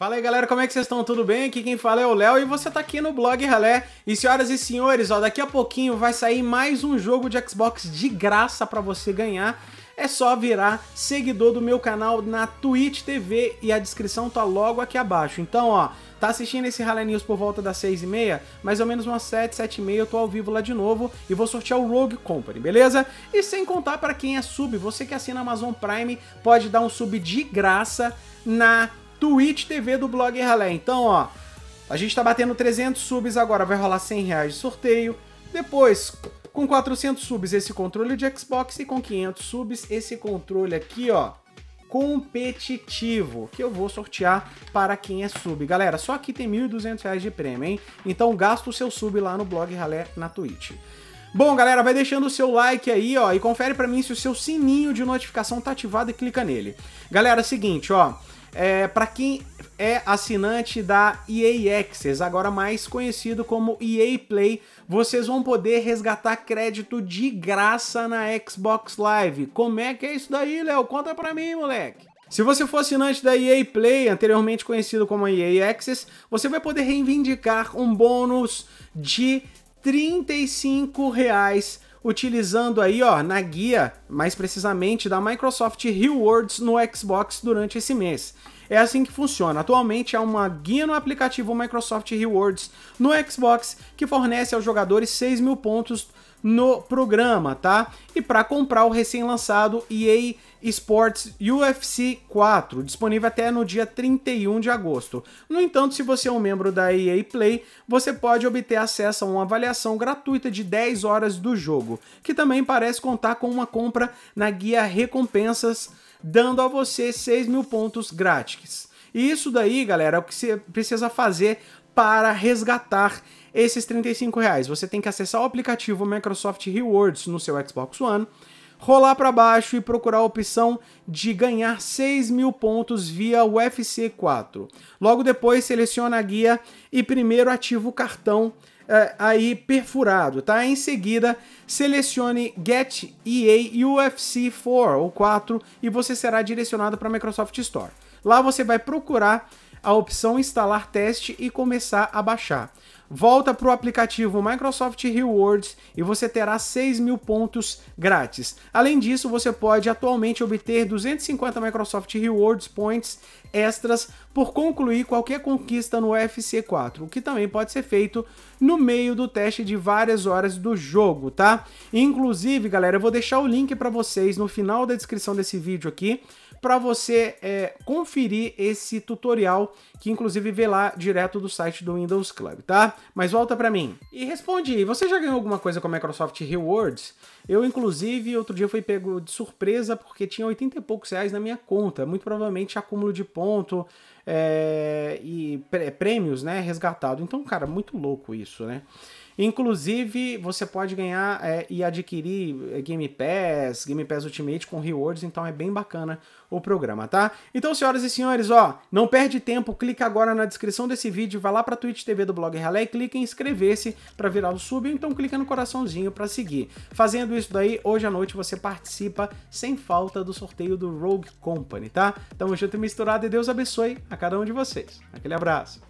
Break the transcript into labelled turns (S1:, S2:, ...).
S1: Fala aí galera, como é que vocês estão? Tudo bem? Aqui quem fala é o Léo e você tá aqui no Blog Ralé. E senhoras e senhores, ó, daqui a pouquinho vai sair mais um jogo de Xbox de graça para você ganhar. É só virar seguidor do meu canal na Twitch TV e a descrição tá logo aqui abaixo. Então, ó, tá assistindo esse Ralé News por volta das 6 e meia, mais ou menos umas 7, 7 e meia eu tô ao vivo lá de novo e vou sortear o Rogue Company, beleza? E sem contar para quem é sub, você que assina Amazon Prime pode dar um sub de graça na Twitch TV do Blog Ralé. Então, ó, a gente tá batendo 300 subs agora, vai rolar 100 reais de sorteio. Depois, com 400 subs, esse controle de Xbox e com 500 subs, esse controle aqui, ó, competitivo, que eu vou sortear para quem é sub. Galera, só aqui tem 1.200 reais de prêmio, hein? Então gasta o seu sub lá no Blog Ralé na Twitch. Bom, galera, vai deixando o seu like aí, ó, e confere para mim se o seu sininho de notificação tá ativado e clica nele. Galera, é seguinte, ó, é, para quem é assinante da EA Access, agora mais conhecido como EA Play, vocês vão poder resgatar crédito de graça na Xbox Live. Como é que é isso daí, Léo? Conta pra mim, moleque. Se você for assinante da EA Play, anteriormente conhecido como EA Access, você vai poder reivindicar um bônus de 35 reais utilizando aí, ó, na guia, mais precisamente da Microsoft Rewards no Xbox durante esse mês. É assim que funciona. Atualmente há uma guia no aplicativo Microsoft Rewards no Xbox que fornece aos jogadores 6 mil pontos no programa, tá? E para comprar o recém-lançado EA Sports UFC 4, disponível até no dia 31 de agosto. No entanto, se você é um membro da EA Play, você pode obter acesso a uma avaliação gratuita de 10 horas do jogo, que também parece contar com uma compra na guia Recompensas, dando a você 6 mil pontos grátis. E isso daí, galera, é o que você precisa fazer para resgatar esses 35 reais. Você tem que acessar o aplicativo Microsoft Rewards no seu Xbox One, rolar para baixo e procurar a opção de ganhar 6 mil pontos via UFC 4. Logo depois, seleciona a guia e primeiro ativa o cartão é, aí perfurado, tá? Em seguida, selecione Get EA UFC 4 ou 4 e você será direcionado para a Microsoft Store. Lá você vai procurar a opção instalar teste e começar a baixar volta para o aplicativo Microsoft Rewards e você terá 6 mil pontos grátis. Além disso, você pode atualmente obter 250 Microsoft Rewards Points extras por concluir qualquer conquista no UFC 4, o que também pode ser feito no meio do teste de várias horas do jogo, tá? Inclusive, galera, eu vou deixar o link para vocês no final da descrição desse vídeo aqui, para você é, conferir esse tutorial, que inclusive vê lá direto do site do Windows Club, tá? Mas volta para mim. E responde, você já ganhou alguma coisa com a Microsoft Rewards? Eu, inclusive, outro dia fui pego de surpresa porque tinha 80 e poucos reais na minha conta, muito provavelmente acúmulo de ponto é, e prêmios, né, resgatado. Então, cara, muito louco isso, né? Inclusive, você pode ganhar é, e adquirir é, Game Pass, Game Pass Ultimate com rewards, então é bem bacana o programa, tá? Então, senhoras e senhores, ó, não perde tempo, clica agora na descrição desse vídeo, vai lá pra Twitch TV do Blog Ralé e clica em inscrever-se para virar o sub, ou então clica no coraçãozinho para seguir. Fazendo isso daí, hoje à noite você participa sem falta do sorteio do Rogue Company, tá? Tamo junto e misturado e Deus abençoe a cada um de vocês. Aquele abraço.